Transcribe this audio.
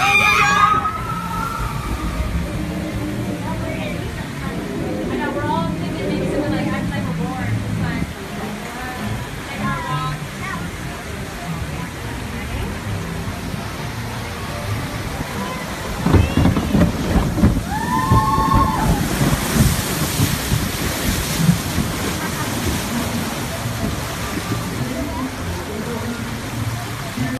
Go!